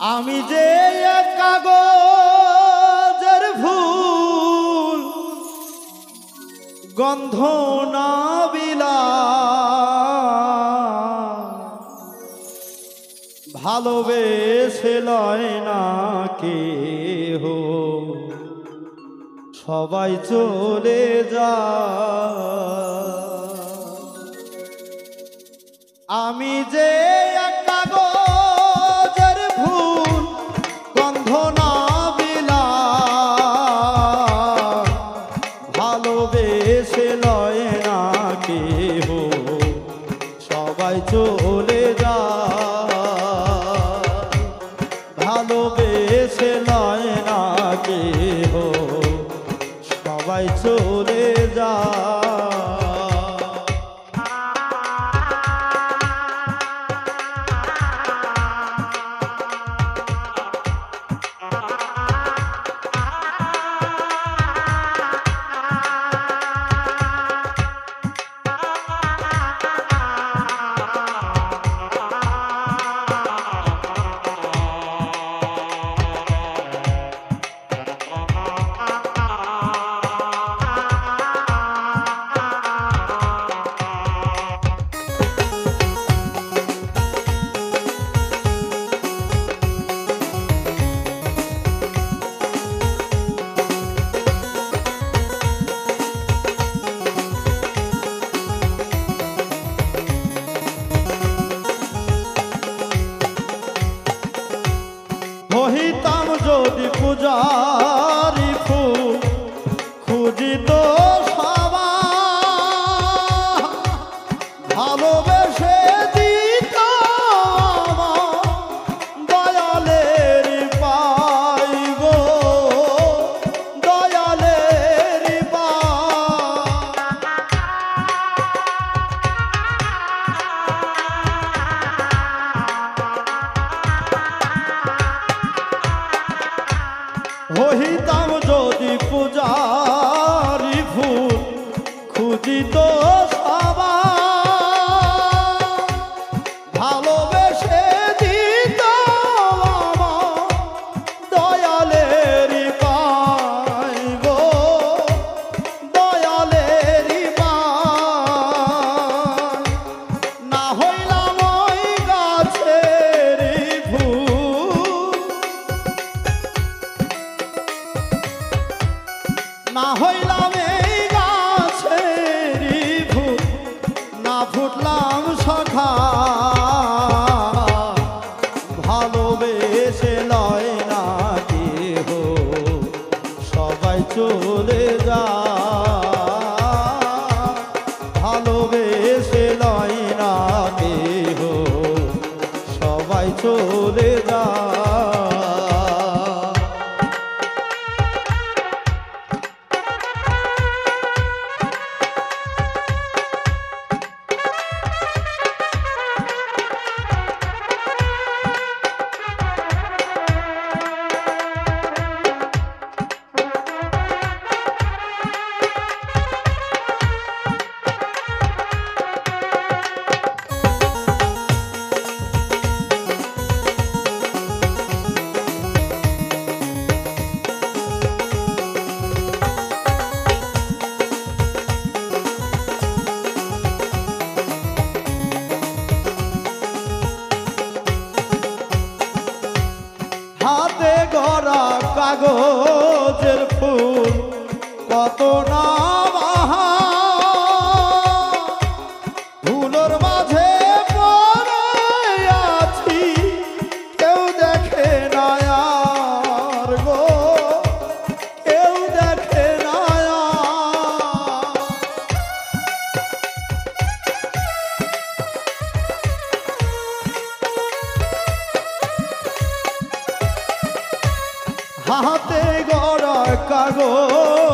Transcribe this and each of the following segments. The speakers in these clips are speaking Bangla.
আমি যে কাগজের ভুল গন্ধ না বিলা ভালোবেসে লয় না কে হো সবাই চলে যা আমি যে এক খুজা যদি না হইলাম এই গাছের ভূত না ফুটলাম সখা। 하고 হাতে গড়ার কাগজ।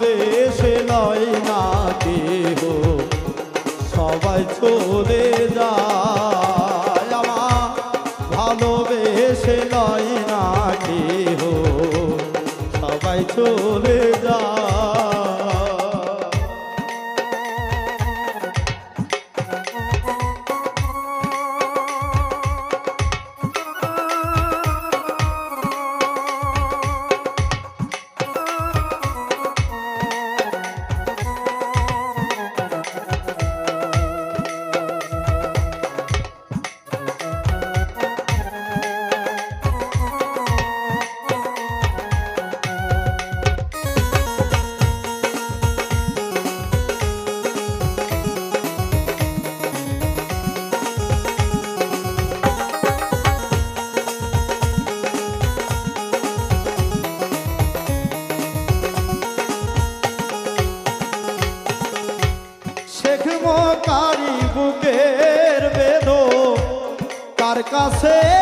দেশে নয় না কেহ সবাই চলে মকারি বুকের বেদ তার কাছে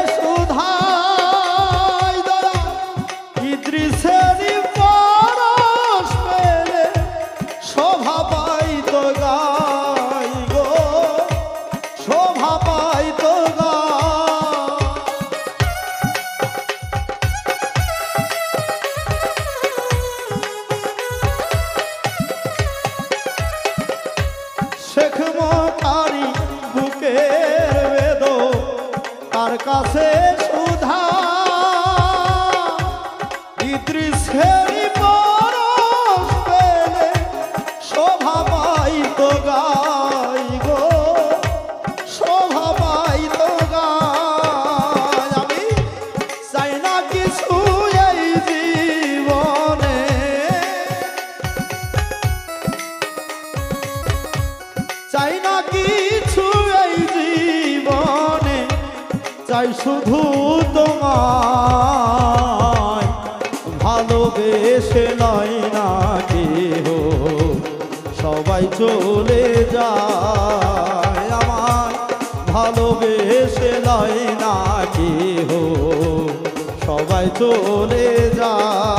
শেখ মকারি বুকের বেদ তার কাছে সুধা। ইদ্রিসের চাই শুধু তোমায় ভালোবেসে নয় না কেহ। সবাই চলে যায় আমার ভালোবেসে নয় না কেহ। সবাই চলে যায়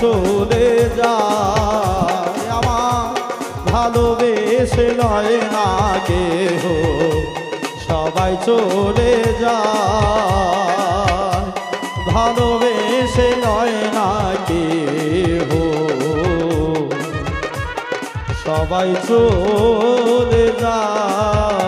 চলে যায়। আমার ভালোবেসে নয় না কেহ সবাই চলে যায়। ভালোবেসে নয় না কেহ সবাই চলে যায়।